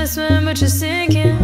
trying to swim, but you're sinking.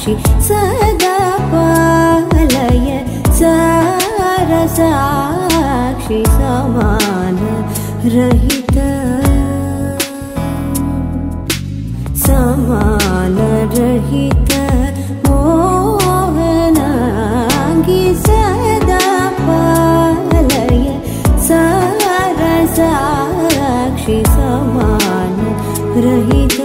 सदा पालय सारसाक्षि समान रहित। समान रहित मोहनाङ्गी सदा पालय सारसाक्षि समान रहित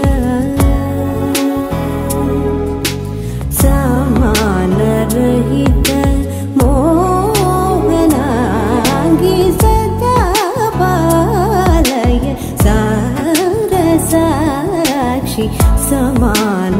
सारसाक्षि समान